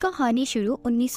कहानी शुरू उन्नीस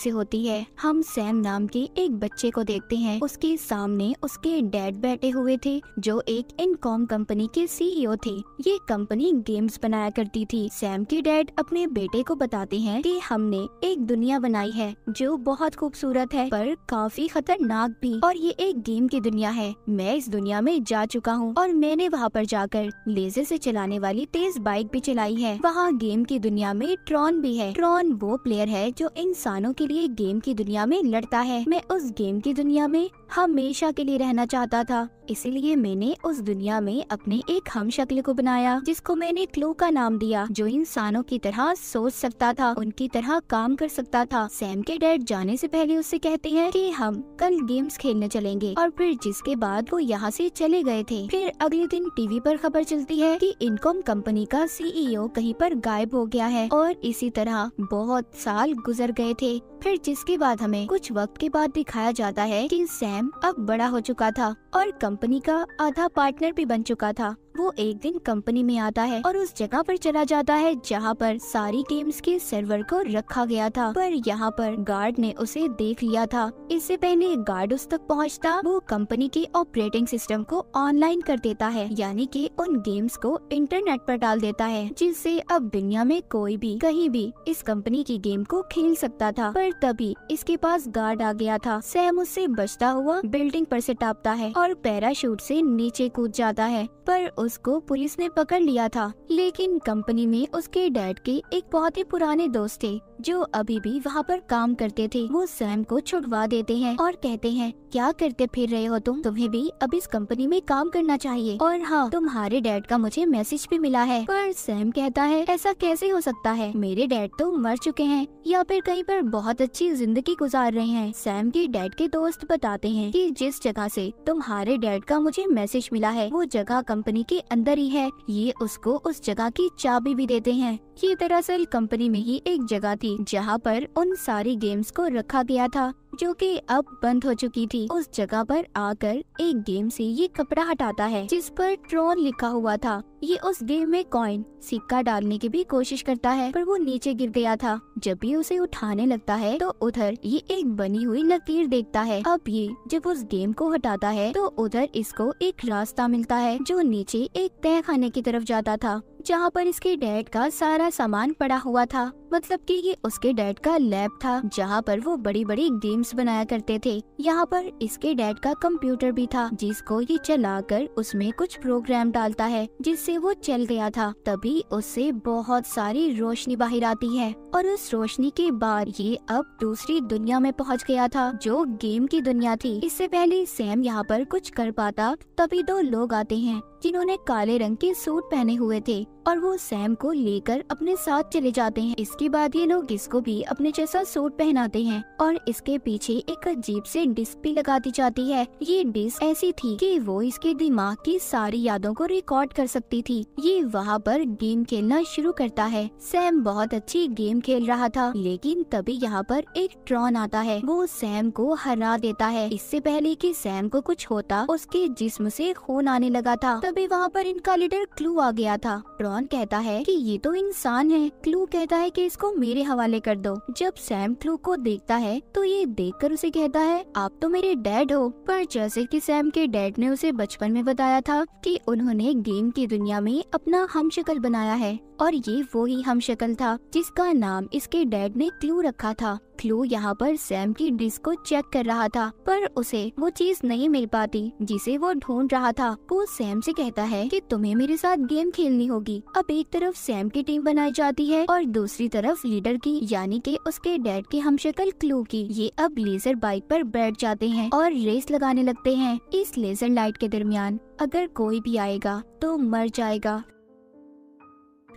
से होती है। हम सैम नाम के एक बच्चे को देखते हैं। उसके सामने उसके डैड बैठे हुए थे, जो एक इनकॉम कंपनी के सीईओ थे। ये कंपनी गेम्स बनाया करती थी। सैम के डैड अपने बेटे को बताते हैं कि हमने एक दुनिया बनाई है, जो बहुत खूबसूरत है, पर काफ़ी खतरनाक भी। और ये एक गेम की दुनिया है। मैं इस दुनिया में जा चुका हूँ, और मैंने वहाँ पर जाकर लेजर से चलाने वाली तेज बाइक भी चलाई है। वहाँ गेम की दुनिया में ट्रॉन भी है। ट्रॉन वो प्लेयर है जो इंसानों के लिए गेम की दुनिया में लड़ता है। मैं उस गेम की दुनिया में हमेशा के लिए रहना चाहता था। इसीलिए मैंने उस दुनिया में अपने एक हम शक्ल को बनाया, जिसको मैंने क्लो का नाम दिया, जो इंसानों की तरह सोच सकता था, उनकी तरह काम कर सकता था। सैम के डैड जाने से पहले उससे कहते हैं कि हम कल गेम्स खेलने चलेंगे, और फिर जिसके बाद वो यहाँ से चले गए थे। फिर अगले दिन टीवी पर खबर चलती है कि इनकॉम कंपनी का सीईओ कहीं पर गायब हो गया है, और इसी तरह बहुत साल गुजर गए थे। फिर जिसके बाद हमें कुछ वक्त के बाद दिखाया जाता है की सैम अब बड़ा हो चुका था और कंपनी का आधा पार्टनर भी बन चुका था। वो एक दिन कंपनी में आता है और उस जगह पर चला जाता है जहाँ पर सारी गेम्स के सर्वर को रखा गया था। पर यहाँ पर गार्ड ने उसे देख लिया था। इससे पहले गार्ड उस तक पहुँचता, वो कंपनी के ऑपरेटिंग सिस्टम को ऑनलाइन कर देता है, यानी कि उन गेम्स को इंटरनेट पर डाल देता है, जिससे अब दुनिया में कोई भी, कहीं भी इस कंपनी की गेम को खेल सकता था। पर तभी इसके पास गार्ड आ गया था। सैम उससे बचता हुआ बिल्डिंग पर से टापता है और पैराशूट से नीचे कूद जाता है। पर उसको पुलिस ने पकड़ लिया था, लेकिन कंपनी में उसके डैड के एक बहुत ही पुराने दोस्त थे। जो अभी भी वहाँ पर काम करते थे, वो सैम को छुड़वा देते हैं और कहते हैं, क्या करते फिर रहे हो तुम? तुम्हें भी अब इस कंपनी में काम करना चाहिए। और हाँ तुम्हारे डैड का मुझे मैसेज भी मिला है। पर सैम कहता है, ऐसा कैसे हो सकता है? मेरे डैड तो मर चुके हैं, या फिर कहीं पर बहुत अच्छी ज़िंदगी गुजार रहे हैं। सैम के डैड के दोस्त बताते हैं कि जिस जगह से तुम्हारे डैड का मुझे मैसेज मिला है, वो जगह कंपनी के अंदर ही है। ये उसको उस जगह की चाबी भी देते हैं। ये दरअसल कंपनी में ही एक जगह थी जहाँ पर उन सारी गेम्स को रखा गया था। जो कि अब बंद हो चुकी थी। उस जगह पर आकर एक गेम से ये कपड़ा हटाता है, जिस पर ट्रोन लिखा हुआ था। ये उस गेम में कॉइन सिक्का डालने की भी कोशिश करता है, पर वो नीचे गिर गया था। जब भी उसे उठाने लगता है तो उधर ये एक बनी हुई लकीर देखता है। अब ये जब उस गेम को हटाता है तो उधर इसको एक रास्ता मिलता है, जो नीचे एक तय खाने की तरफ़ जाता था, जहाँ पर इसके डैड का सारा सामान पड़ा हुआ था। मतलब कि ये उसके डैड का लैब था, जहाँ पर वो बड़ी बड़ी गेम्स बनाया करते थे। यहाँ पर इसके डैड का कंप्यूटर भी था, जिसको ये चलाकर उसमें कुछ प्रोग्राम डालता है, जिससे वो चल गया था। तभी उससे बहुत सारी रोशनी बाहर आती है, और उस रोशनी के बाद ये अब दूसरी दुनिया में पहुँच गया था, जो गेम की दुनिया थी। इससे पहले सैम यहाँ पर कुछ कर पाता, तभी दो लोग आते हैं, जिन्होंने काले रंग के सूट पहने हुए थे, और वो सैम को लेकर अपने साथ चले जाते हैं। इसके बाद ये लोग इसको भी अपने जैसा सूट पहनाते हैं, और इसके पीछे एक अजीब से डिस्क भी लगा दी जाती है। ये डिस्क ऐसी थी कि वो इसके दिमाग की सारी यादों को रिकॉर्ड कर सकती थी। ये वहाँ पर गेम खेलना शुरू करता है। सैम बहुत अच्छी गेम खेल रहा था, लेकिन तभी यहाँ पर एक ट्रॉन आता है। वो सैम को हरा देता है। इससे पहले कि सैम को कुछ होता, उसके जिस्म से खून आने लगा था। तभी वहाँ पर इनका लीडर क्लू आ गया था। ट्रॉन कहता है कि ये तो इंसान है। क्लू कहता है कि इसको मेरे हवाले कर दो। जब सैम क्लू को देखता है तो ये देखकर उसे कहता है, आप तो मेरे डैड हो। पर जैसे कि सैम के डैड ने उसे बचपन में बताया था कि उन्होंने गेम की दुनिया में अपना हम शक्ल बनाया है। और ये वो ही हम शक्ल था जिसका नाम इसके डैड ने क्यूँ रखा था। क्लू यहाँ पर सैम की डिस्क को चेक कर रहा था, पर उसे वो चीज़ नहीं मिल पाती, जिसे वो ढूंढ रहा था। वो सैम से कहता है कि तुम्हें मेरे साथ गेम खेलनी होगी। अब एक तरफ़ सैम की टीम बनाई जाती है और दूसरी तरफ़ लीडर की, यानी कि उसके डैड की हमशक्ल क्लू की। ये अब लेजर बाइक पर बैठ जाते हैं और रेस लगाने लगते हैं इस लेजर लाइट के दरमियान। अगर कोई भी आएगा तो मर जाएगा।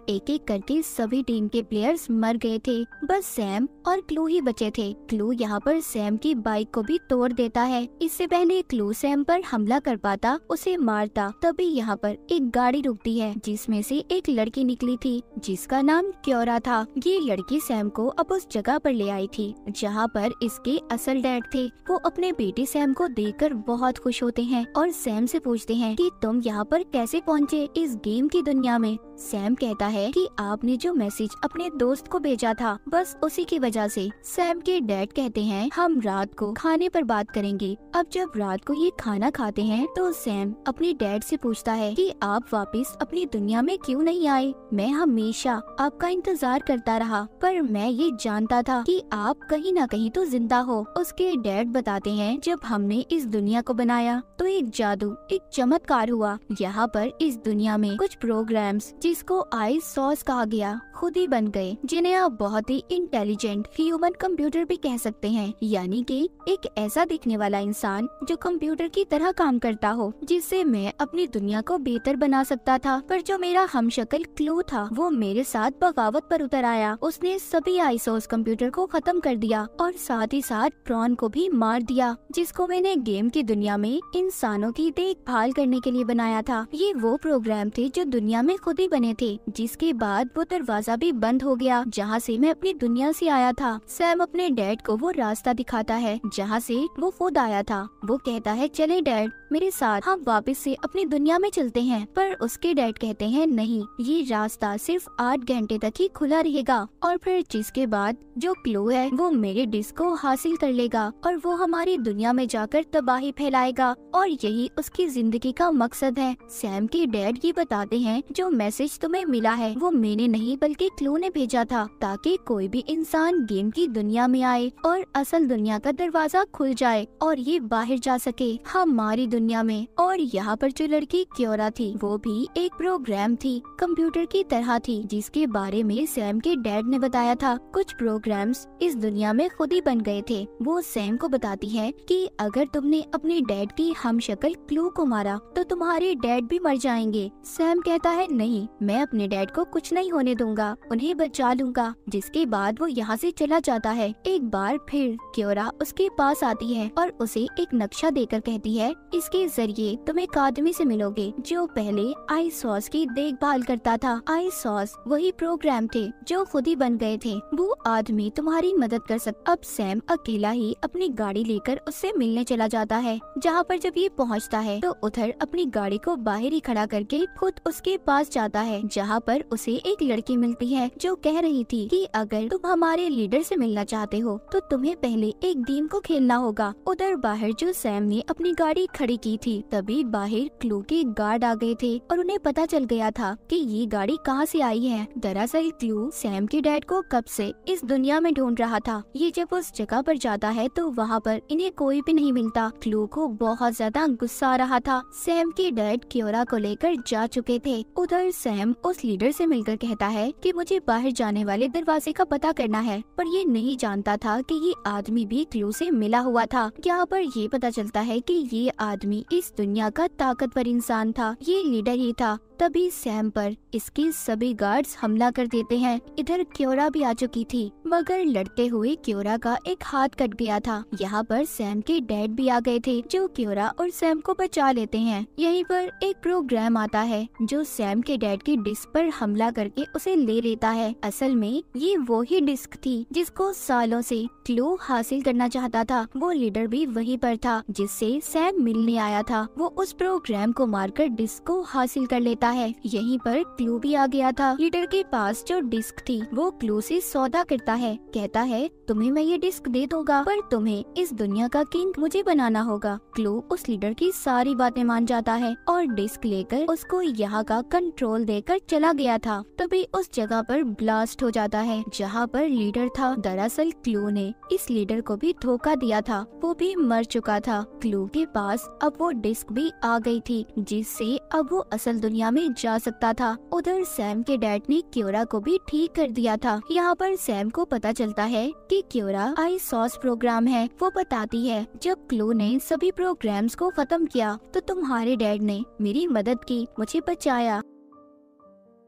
एक एक करके सभी टीम के प्लेयर्स मर गए थे। बस सैम और क्लू ही बचे थे। क्लू यहाँ पर सैम की बाइक को भी तोड़ देता है। इससे पहले क्लू सैम पर हमला कर पाता, उसे मारता, तभी यहाँ पर एक गाड़ी रुकती है, जिसमें से एक लड़की निकली थी, जिसका नाम क्योरा था। ये लड़की सैम को अब उस जगह पर ले आई थी, जहाँ पर इसके असल डैड थे। वो अपने बेटे सैम को देखकर बहुत खुश होते हैं और सैम से पूछते हैं कि तुम यहाँ पर कैसे पहुँचे इस गेम की दुनिया में? सैम कहता है कि आपने जो मैसेज अपने दोस्त को भेजा था, बस उसी की वजह से सैम के डैड कहते हैं, हम रात को खाने पर बात करेंगे। अब जब रात को ये खाना खाते हैं तो सैम अपने डैड से पूछता है कि आप वापस अपनी दुनिया में क्यों नहीं आए? मैं हमेशा आपका इंतज़ार करता रहा, पर मैं ये जानता था कि आप कहीं ना कहीं तो ज़िंदा हो। उसके डैड बताते हैं, जब हमने इस दुनिया को बनाया तो एक जादू, एक चमत्कार हुआ। यहाँ पर इस दुनिया में कुछ प्रोग्राम्स जिसको आई सॉस कहा गया, खुद ही बन गए, जिन्हें आप बहुत ही इंटेलिजेंट ह्यूमन कंप्यूटर भी कह सकते हैं। यानी कि एक ऐसा दिखने वाला इंसान जो कंप्यूटर की तरह काम करता हो, जिससे मैं अपनी दुनिया को बेहतर बना सकता था। पर जो मेरा हम शक्ल क्लू था, वो मेरे साथ बगावत पर उतर आया। उसने सभी आई आईसोस कंप्यूटर को खत्म कर दिया और साथ ही साथ प्रॉन को भी मार दिया, जिसको मैंने गेम की दुनिया में इंसानों की देखभाल करने के लिए बनाया था। ये वो प्रोग्राम थे जो दुनिया में खुद ही बने थे जिसके बाद वो दरवाज़ा भी बंद हो गया, जहाँ से मैं अपनी दुनिया से आया था। सैम अपने डैड को वो रास्ता दिखाता है, जहाँ से वो खुद आया था। वो कहता है, चले डैड मेरे साथ हम वापस से अपनी दुनिया में चलते हैं, पर उसके डैड कहते हैं, नहीं, ये रास्ता सिर्फ़ आठ घंटे तक ही खुला रहेगा। और फिर जिसके बाद जो क्लो है, वो मेरे डिस्क को हासिल कर लेगा और वो हमारी दुनिया में जाकर तबाही फैलाएगा। और यही उसकी ज़िंदगी का मकसद है। सैम के डैड ये बताते हैं, जो मैसेज तुम्हें मिला है, वो मैंने नहीं, बल्कि क्लो ने भेजा था, ताकि कोई भी इंसान गेम की दुनिया में आए और असल दुनिया का दरवाज़ा खुल जाए और ये बाहर जा सके। हमारी दुनिया में। और यहाँ पर जो लड़की क्योरा थी, वो भी एक प्रोग्राम थी कंप्यूटर की तरह थी, जिसके बारे में सैम के डैड ने बताया था। कुछ प्रोग्राम्स इस दुनिया में खुद ही बन गए थे। वो सैम को बताती है कि अगर तुमने अपने डैड की हम शक्ल क्लू को मारा तो तुम्हारे डैड भी मर जाएँगे। सैम कहता है, नहीं, मैं अपने डैड को कुछ नहीं होने दूँगा, उन्हें बचा लूँगा। जिसके बाद वो यहाँ से चला जाता है। एक बार फिर क्योरा उसके पास आती है और उसे एक नक्शा देकर कहती है इसके ज़रिए तुम एक आदमी से मिलोगे जो पहले आई सॉस की देखभाल करता था। आई सॉस वही प्रोग्राम थे जो खुद ही बन गए थे। वो आदमी तुम्हारी मदद कर सक। अब सैम अकेला ही अपनी गाड़ी लेकर उससे मिलने चला जाता है, जहाँ पर जब ये पहुँचता है तो उधर अपनी गाड़ी को बाहर ही खड़ा करके खुद उसके पास जाता है, जहाँ पर उसे एक लड़की मिलती है, जो कह रही थी कि अगर तुम हमारे लीडर से मिलना चाहते हो तो तुम्हें पहले एक गेम को खेलना होगा। उधर बाहर जो सैम ने अपनी गाड़ी खड़ी की थी, तभी बाहर क्लू के गार्ड आ गए थे और उन्हें पता चल गया था कि ये गाड़ी कहाँ से आई है। दरअसल क्लू सैम के डैड को कब से इस दुनिया में ढूंढ रहा था। ये जब उस जगह पर जाता है तो वहाँ पर इन्हें कोई भी नहीं मिलता। क्लू को बहुत ज़्यादा गुस्सा आ रहा था। सैम के डैड क्योरा को लेकर जा चुके थे। उधर सैम उस लीडर से मिलकर कहता है कि मुझे बाहर जाने वाले दरवाजे का पता करना है, पर ये नहीं जानता था कि ये आदमी भी क्लू से मिला हुआ था। यहाँ पर ये पता चलता है कि ये आदमी इस दुनिया का ताकतवर इंसान था। ये लीडर ही था। तभी सैम पर इसके सभी गार्ड्स हमला कर देते हैं। इधर क्योरा भी आ चुकी थी, मगर लड़ते हुए क्योरा का एक हाथ कट गया था। यहाँ पर सैम के डैड भी आ गए थे, जो क्योरा और सैम को बचा लेते हैं। यहीं पर एक प्रोग्राम आता है, जो सैम के डैड की डिस्क पर हमला करके उसे ले लेता है। असल में ये वो ही डिस्क थी, जिसको सालों से क्लू हासिल करना चाहता था। वो लीडर भी वहीं पर था, जिससे सैम मिलने आया था। वो उस प्रोग्राम को मारकर डिस्क को हासिल कर लेता है। यहीं पर क्लू भी आ गया था। लीडर के पास जो डिस्क थी, वो क्लू से सौदा करता है। कहता है, तुम्हें मैं ये डिस्क दे दूँगा, पर तुम्हें इस दुनिया का किंग मुझे बनाना होगा। क्लू उस लीडर की सारी बातें मान जाता है और डिस्क लेकर उसको यहाँ का कंट्रोल देकर चला गया था। तभी उस जगह पर ब्लास्ट हो जाता है, जहाँ पर लीडर था। दरअसल क्लू ने इस लीडर को भी धोखा दिया था। वो भी मर चुका था। क्लू के पास अब वो डिस्क भी आ गई थी, जिससे अब वो असल दुनिया में जा सकता था। उधर सैम के डैड ने क्योरा को भी ठीक कर दिया था। यहाँ पर सैम को पता चलता है कि क्योरा आई सॉस प्रोग्राम है। वो बताती है, जब क्लू ने सभी प्रोग्राम्स को खत्म किया तो तुम्हारे डैड ने मेरी मदद की, मुझे बचाया।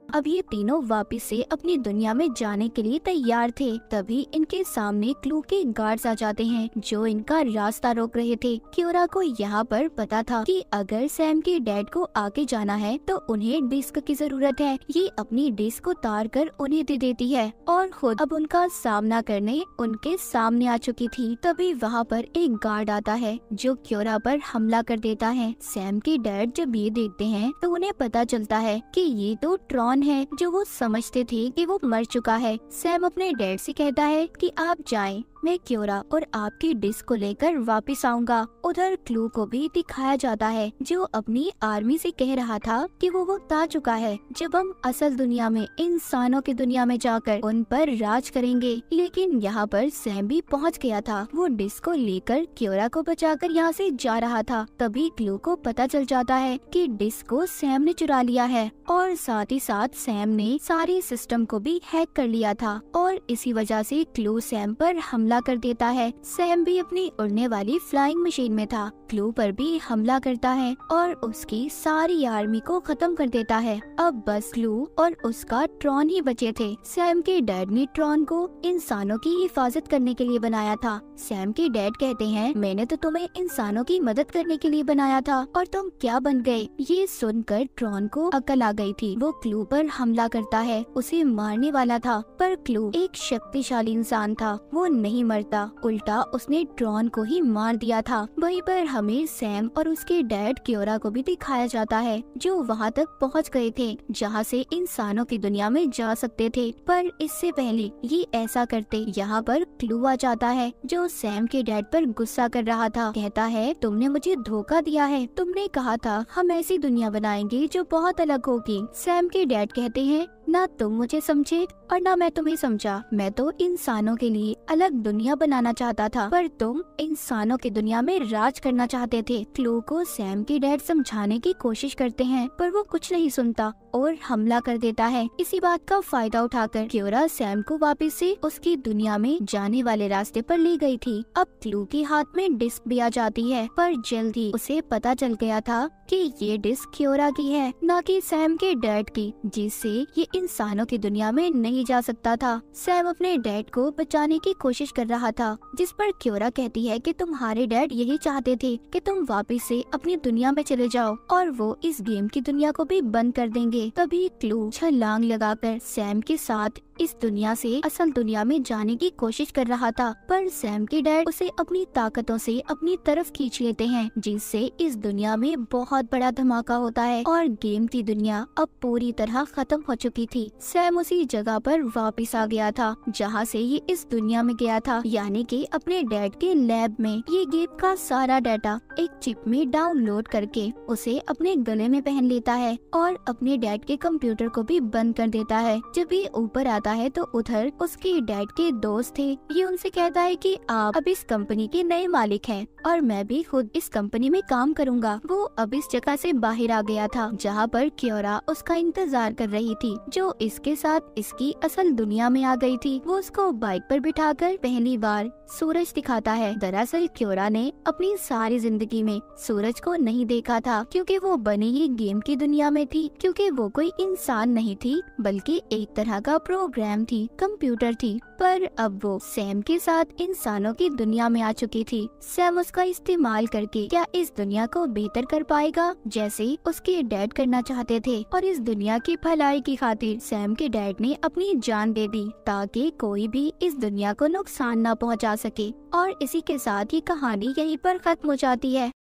अब ये तीनों वापिस से अपनी दुनिया में जाने के लिए तैयार थे। तभी इनके सामने क्लू के गार्ड्स आ जाते हैं, जो इनका रास्ता रोक रहे थे। क्योरा को यहाँ पर पता था कि अगर सैम के डैड को आगे जाना है तो उन्हें डिस्क की ज़रूरत है। ये अपनी डिस्क उतार कर उन्हें दे देती है, और खुद अब उनका सामना करने उनके सामने आ चुकी थी। तभी वहाँ पर एक गार्ड आता है, जो क्योरा पर हमला कर देता है। सैम के डैड जब ये देखते हैं तो उन्हें पता चलता है कि ये तो ट्रॉन ट्रॉन है जो वो समझते थे कि वो मर चुका है? सैम अपने डैड से कहता है कि आप जाएँ। मैं क्योरा और आपकी डिस्क को लेकर वापस आऊँगा। उधर क्लू को भी दिखाया जाता है, जो अपनी आर्मी से कह रहा था कि वो वक्त आ चुका है, जब हम असल दुनिया में, इंसानों की दुनिया में जाकर उन पर राज करेंगे। लेकिन यहाँ पर सैम भी पहुँच गया था। वो डिस्क को लेकर क्योरा को बचाकर यहाँ से जा रहा था। तभी क्लू को पता चल जाता है कि डिस्क को सैम ने चुरा लिया है, और साथ ही साथ सैम ने सारे सिस्टम को भी हैक कर लिया था। और इसी वजह से क्लू सैम पर हमला हमला कर देता है। सैम भी अपनी उड़ने वाली फ्लाइंग मशीन में था। क्लू पर भी हमला करता है और उसकी सारी आर्मी को खत्म कर देता है। अब बस क्लू और उसका ट्रॉन ही बचे थे। सैम के डैड ने ट्रॉन को इंसानों की हिफाजत करने के लिए बनाया था। सैम के डैड कहते हैं, मैंने तो तुम्हें इंसानों की मदद करने के लिए बनाया था। और तुम क्या बन गए? ये सुनकर ट्रॉन को अकल आ गई थी। वो क्लू पर हमला करता है। उसे मारने वाला था। पर क्लू एक शक्तिशाली इंसान था। वो नहीं मरता। उल्टा उसने ट्रॉन को ही मार दिया था। वहीं पर हमें सैम और उसके डैड क्योरा को भी दिखाया जाता है, जो वहाँ तक पहुँच गए थे, जहाँ से इंसानों की दुनिया में जा सकते थे। पर इससे पहले ये ऐसा करते यहाँ पर क्लू आ जाता है, जो सैम के डैड पर गुस्सा कर रहा था। कहता है, तुमने मुझे धोखा दिया है। तुमने कहा था, हम ऐसी दुनिया बनाएँगे जो बहुत अलग होगी। सैम के डैड कहते हैं न तुम मुझे समझे और न मैं तुम्हें समझा। मैं तो इंसानों के लिए अलग दुनिया बनाना चाहता था, पर तुम इंसानों की दुनिया में राज करना चाहते थे। क्लू को सैम के डैड समझाने की कोशिश करते हैं, पर वो कुछ नहीं सुनता और हमला कर देता है। इसी बात का फ़ायदा उठाकर क्योरा सैम को वापस से उसकी दुनिया में जाने वाले रास्ते पर ले गई थी। अब क्लू के हाथ में डिस्क भी आ जाती है, पर जल्द ही उसे पता चल गया था कि ये डिस्क क्योरा की है, न कि सैम के डैड की, जिससे ये इंसानों की दुनिया में नहीं जा सकता था। सैम अपने डैड को बचाने की कोशिश कर रहा था, जिस पर क्योरा कहती है कि तुम्हारे डैड यही चाहते थे कि तुम वापस से अपनी दुनिया में चले जाओ और वो इस गेम की दुनिया को भी बंद कर देंगे। तभी क्लू छलांग लगाकर सैम के साथ इस दुनिया से असल दुनिया में जाने की कोशिश कर रहा था, पर सैम के डैड उसे अपनी ताकतों से अपनी तरफ़ खींच लेते हैं, जिससे इस दुनिया में बहुत बड़ा धमाका होता है और गेम की दुनिया अब पूरी तरह खत्म हो चुकी थी। सैम उसी जगह पर वापस आ गया था, जहाँ से ये इस दुनिया में गया था, यानी कि अपने डैड के लैब में। ये गेम का सारा डाटा एक चिप में डाउनलोड करके उसे अपने गले में पहन लेता है और अपने डैड के कंप्यूटर को भी बंद कर देता है। जब ये ऊपर आता है तो उधर उसके डैड के दोस्त थे। ये उनसे कहता है कि आप अब इस कंपनी के नए मालिक हैं और मैं भी खुद इस कंपनी में काम करूँगा। वो अब इस जगह से बाहर आ गया था, जहाँ पर क्योरा उसका इंतज़ार कर रही थी, जो इसके साथ इसकी असल दुनिया में आ गई थी। वो उसको बाइक पर बिठाकर पहली बार सूरज दिखाता है। दरअसल क्योरा ने अपनी सारी ज़िंदगी में सूरज को नहीं देखा था, क्योंकि वो बनी ही गेम की दुनिया में थी, क्योंकि वो कोई इंसान नहीं थी, बल्कि एक तरह का प्रोग्राम थी कंप्यूटर थी, पर अब वो सैम के साथ इंसानों की दुनिया में आ चुकी थी। सैम उसका इस्तेमाल करके क्या इस दुनिया को बेहतर कर पाएगा? जैसे उसके डैड करना चाहते थे और इस दुनिया की भलाई की खातिर सैम के डैड ने अपनी जान दे दी, ताकि कोई भी इस दुनिया को नुकसान न पहुँचा सके। और इसी के साथ ही कहानी यहीं पर खत्म हो जाती है।